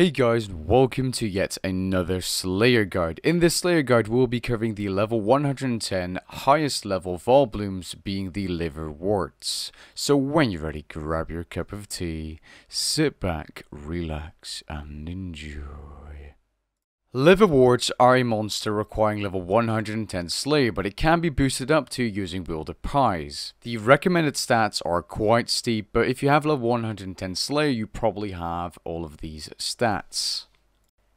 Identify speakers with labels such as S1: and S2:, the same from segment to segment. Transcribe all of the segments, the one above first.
S1: Hey guys, welcome to yet another Slayer Guide. In this Slayer Guide, we'll be covering the level 110 highest level Vile Blooms being the liverworts. So when you're ready, grab your cup of tea, sit back, relax, and enjoy. Liverworts are a monster requiring level 110 Slayer, but it can be boosted up to using Wilder Pies. The recommended stats are quite steep, but if you have level 110 Slayer, you probably have all of these stats.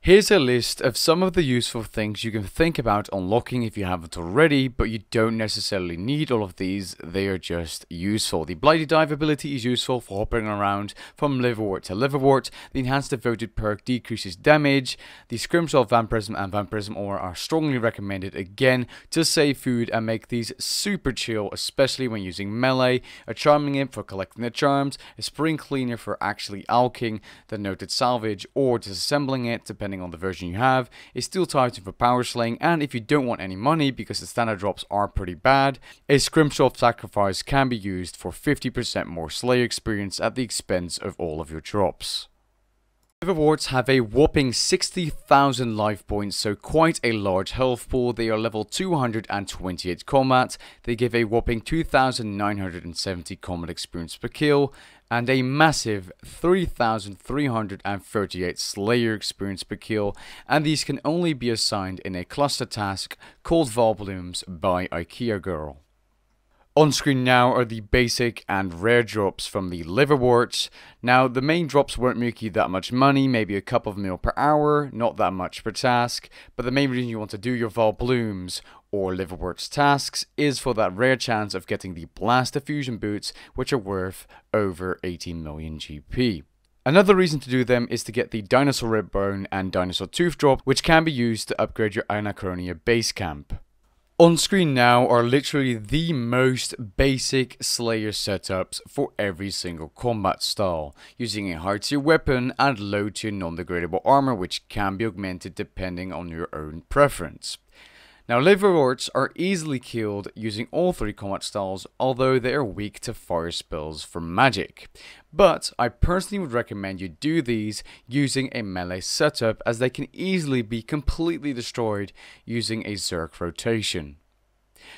S1: Here's a list of some of the useful things you can think about unlocking if you haven't already, but you don't necessarily need all of these, they are just useful. The Bladed Dive ability is useful for hopping around from liverwort to liverwort. The Enhanced Devoted perk decreases damage. The Scrimshaw Vampirism and Vampirism Aura are strongly recommended again to save food and make these super chill, especially when using melee. A Charming Imp for collecting the charms, a Spring Cleaner for actually alching the noted salvage or disassembling it depending depending on the version you have, is Steel Titan for power slaying, and if you don't want any money because the standard drops are pretty bad, a Scrimshaw Sacrifice can be used for 50% more Slayer experience at the expense of all of your drops. Liverworts have a whopping 60,000 life points, so quite a large health pool. They are level 228 combat. They give a whopping 2,970 combat experience per kill, and a massive 3,338 Slayer experience per kill, and these can only be assigned in a cluster task called Vile Blooms by IKEA Girl. On screen now are the basic and rare drops from the liverworts. Now, the main drops won't make you that much money, maybe a couple of mil per hour, not that much per task, but the main reason you want to do your Vile Blooms or liverworts tasks is for that rare chance of getting the Blast Diffusion boots, which are worth over 18 million GP. Another reason to do them is to get the Dinosaur Rib Bone and Dinosaur Tooth drop, which can be used to upgrade your Anachronia base camp. On screen now are literally the most basic Slayer setups for every single combat style, using a high tier weapon and low tier non-degradable armor which can be augmented depending on your own preference. Now, liverworts are easily killed using all three combat styles, although they are weak to fire spells from magic. But I personally would recommend you do these using a melee setup as they can easily be completely destroyed using a Zerk rotation.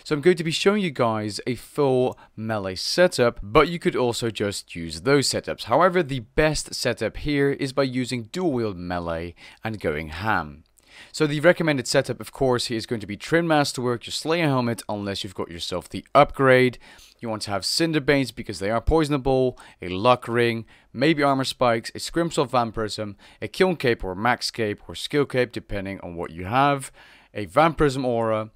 S1: So I'm going to be showing you guys a full melee setup, but you could also just use those setups. However, the best setup here is by using dual wield melee and going ham. So the recommended setup, of course, is going to be Trim Masterwork, your Slayer Helmet, unless you've got yourself the upgrade. You want to have Cinderbanes because they are poisonable, a Luck Ring, maybe Armor Spikes, a Scrimshaw Vampirism, a Kiln Cape or Max Cape or Skill Cape, depending on what you have, a Vampirism Aura,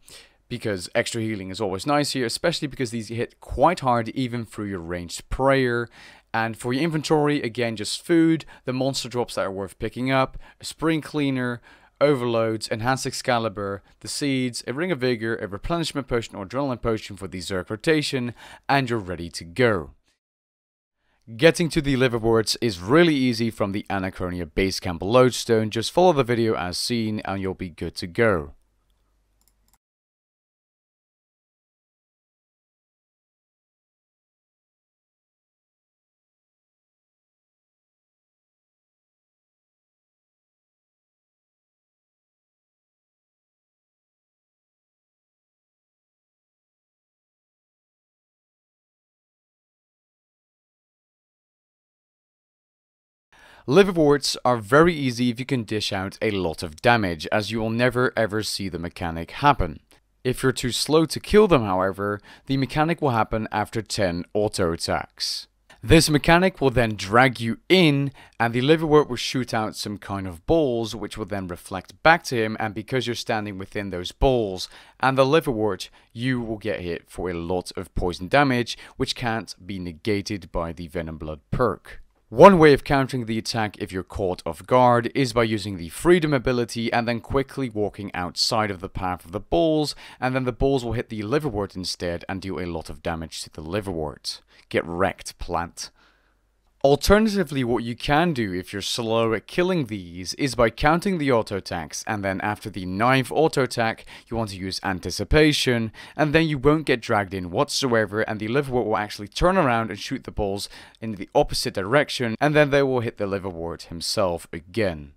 S1: because extra healing is always nice here, especially because these hit quite hard even through your ranged prayer. And for your inventory, again, just food, the monster drops that are worth picking up, a spring cleaner, overloads, enhanced Excalibur, the seeds, a ring of vigor, a replenishment potion or adrenaline potion for the Zerk rotation, and you're ready to go. Getting to the liverworts is really easy from the Anachronia base camp lodestone, just follow the video as seen and you'll be good to go. Liverworts are very easy if you can dish out a lot of damage, as you will never ever see the mechanic happen. If you're too slow to kill them, however, the mechanic will happen after 10 auto attacks. This mechanic will then drag you in, and the liverwort will shoot out some kind of balls, which will then reflect back to him, and because you're standing within those balls and the liverwort, you will get hit for a lot of poison damage, which can't be negated by the Venom Blood perk. One way of countering the attack if you're caught off guard is by using the freedom ability and then quickly walking outside of the path of the balls and then the balls will hit the liverwort instead and do a lot of damage to the liverwort. Get wrecked, plant. Alternatively, what you can do if you're slow at killing these is by counting the auto attacks, and then after the ninth auto attack, you want to use anticipation, and then you won't get dragged in whatsoever, and the liverwort will actually turn around and shoot the balls in the opposite direction, and then they will hit the liverwort himself again.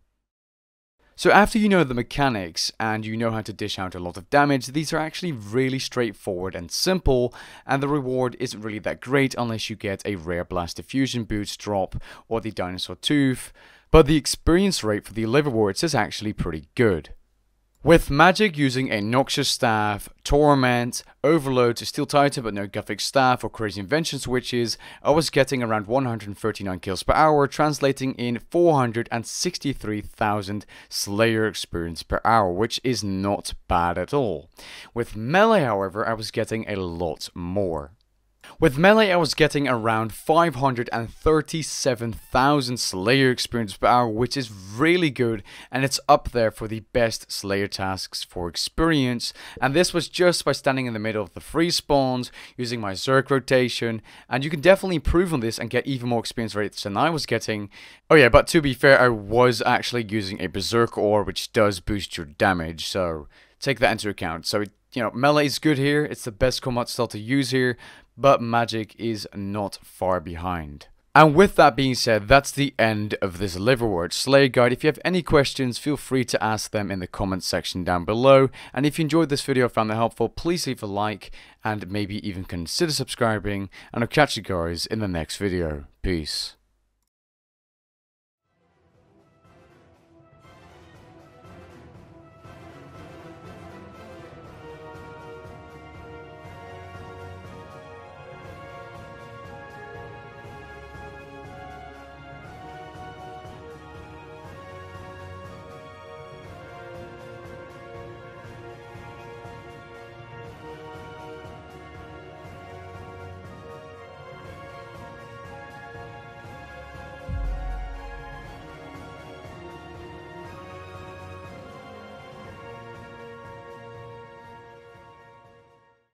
S1: So after you know the mechanics and you know how to dish out a lot of damage, these are actually really straightforward and simple, and the reward isn't really that great unless you get a rare blast diffusion boots drop or the dinosaur tooth, but the experience rate for the liverworts is actually pretty good. With magic using a Noxious Staff, Torment, Overload, to Steel Titan but no Guthix Staff or Crazy Invention switches, I was getting around 139 kills per hour, translating in 463,000 Slayer experience per hour, which is not bad at all. With melee, however, I was getting a lot more. With Melee, I was getting around 537,000 Slayer experience per hour, which is really good, and it's up there for the best Slayer tasks for experience. And this was just by standing in the middle of the free spawns, using my Zerk rotation, and you can definitely improve on this and get even more experience rates than I was getting. Oh yeah, but to be fair, I was actually using a Berserk aura, which does boost your damage, so take that into account. So, you know, melee is good here, it's the best combat style to use here, but magic is not far behind. And with that being said, that's the end of this liverwort Slayer guide. If you have any questions, feel free to ask them in the comments section down below. And if you enjoyed this video found it helpful, please leave a like and maybe even consider subscribing. And I'll catch you guys in the next video. Peace.